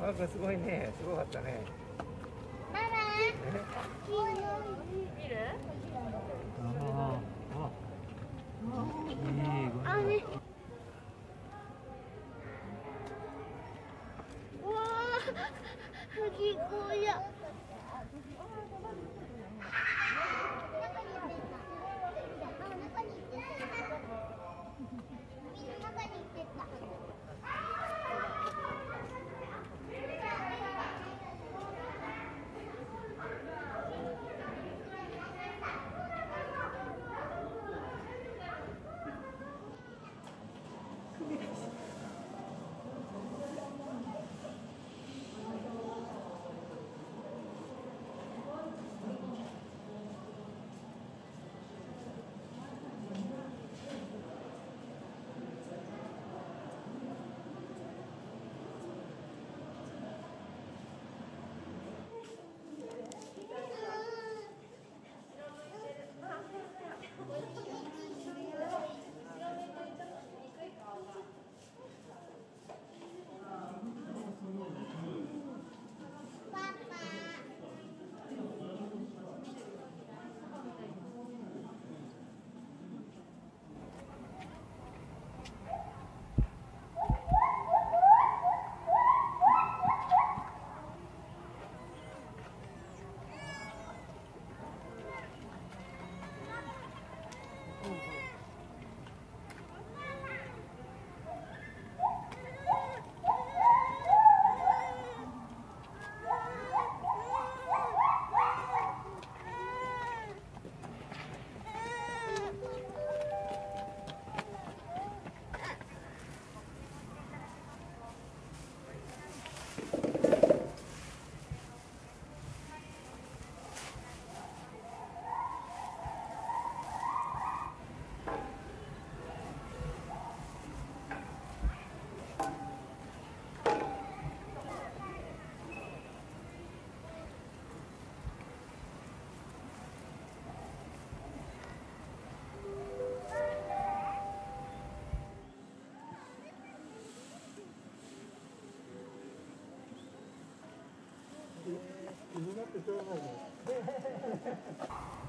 なんかすごいね、すごかったね。ママ気になってしょうがないね。